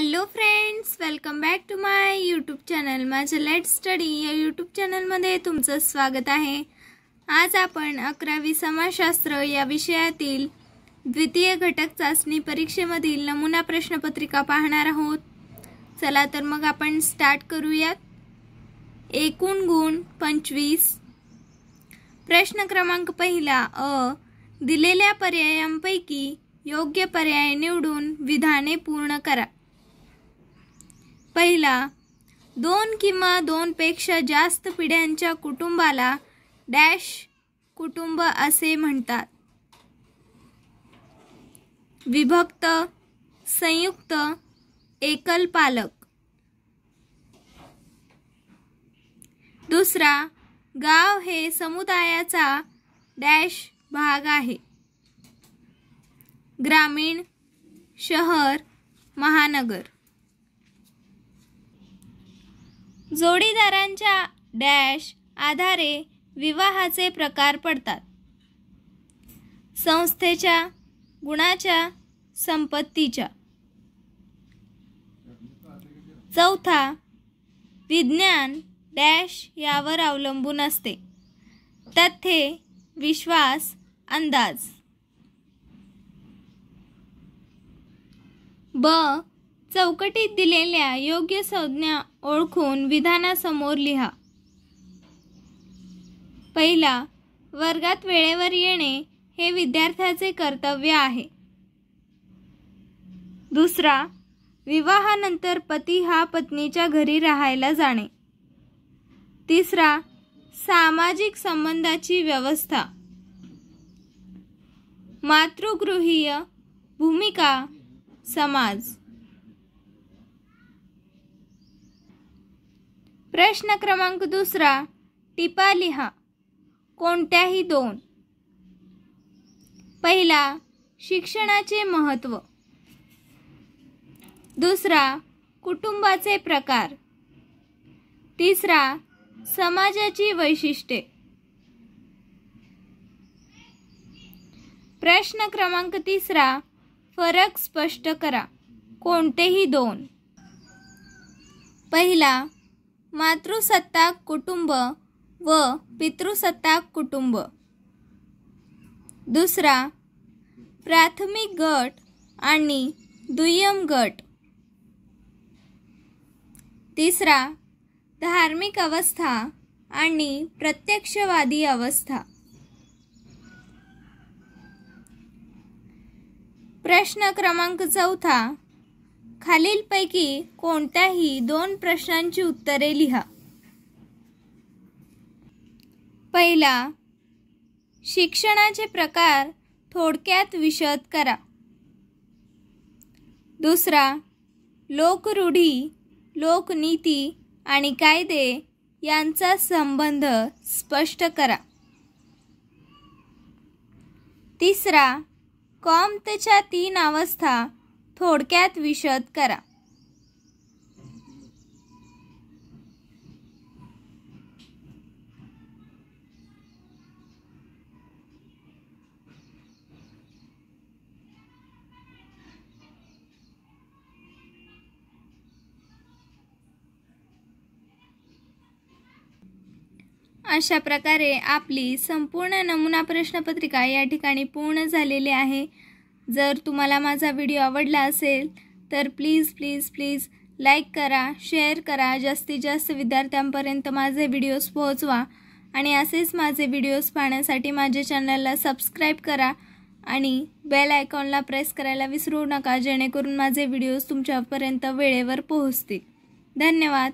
Hello friends welcome back to my YouTube channel माझं let study या YouTube चॅनलमध्ये तुमचं स्वागत आहे. आज आपण अकरावी समाजशास्त्र या विषयातील द्वितीय घटक चाचणी परीक्षेमधील नमुना प्रश्नपत्रिका पाहणार आहोत. चला तर मग आपण स्टार्ट करूयात. एकूण गुण पंचवीस. प्रश्न क्रमांक पहिला अ दिलेल्या पर्यायांपैकी योग्य पर्याय निवडून विधाने पूर्ण करा. पहिला दोन किंवा दोनपेक्षा जास्त पिढ्यांच्या कुटुंबाला डॅश कुटुंब असे म्हणतात. विभक्त संयुक्त एकल पालक. दुसरा गाव हे समुदायाचा डॅश भाग आहे. ग्रामीण शहर महानगर. जोडीदारांच्या डॅश आधारे विवाहाचे प्रकार पडतात. संस्थेच्या गुणाच्या संपत्तीच्या. चौथा विज्ञान डॅश यावर अवलंबून असते. तथ्ये विश्वास अंदाज. ब चौकटीत दिलेल्या योग्य संज्ञा ओळखून विधानासमोर लिहा. पहिला वर्गात वेळेवर येणे हे विद्यार्थ्याचे कर्तव्य आहे. दुसरा विवाहानंतर पती हा पत्नीच्या घरी राहायला जाणे. तिसरा सामाजिक संबंधाची व्यवस्था. मातृगृहीय भूमिका समाज. प्रश्न क्रमांक दुसरा. टिपा लिहा. कोणत्याही दोन. पहिला शिक्षणाचे महत्त्व. दुसरा कुटुंबाचे प्रकार. तिसरा समाजाची वैशिष्ट्ये. प्रश्न क्रमांक तिसरा फरक स्पष्ट करा. कोणतेही दोन. पहिला मातृसत्ताक कुटुंब व पितृसत्ताक कुटुंब. दुसरा प्राथमिक गट आणि दुय्यम गट. तिसरा धार्मिक अवस्था आणि प्रत्यक्षवादी अवस्था. प्रश्न क्रमांक चौथा खालीलपैकी कोणत्याही दोन प्रश्नांची उत्तरे लिहा. पहिला शिक्षणाचे प्रकार थोडक्यात विशद करा. दुसरा लोकरूढी लोकनीती आणि कायदे यांचा संबंध स्पष्ट करा. तिसरा कॉमतेच्या तीन अवस्था थोडक्यात विशद करा. अशा प्रकारे आपली संपूर्ण नमुना प्रश्नपत्रिका या ठिकाणी पूर्ण झालेली आहे. जर तुम्हाला माझा व्हिडिओ आवडला असेल तर प्लीज प्लीज प्लीज लाईक करा शेअर करा. जास्तीत जास्त विद्यार्थ्यांपर्यंत माझे व्हिडिओज पोहोचवा. आणि असेच माझे व्हिडिओज पाहण्यासाठी माझ्या चॅनलला सबस्क्राईब करा. आणि बेल आयकॉनला प्रेस करायला विसरू नका जेणेकरून माझे व्हिडिओज तुमच्यापर्यंत वेळेवर पोहोचतील. धन्यवाद.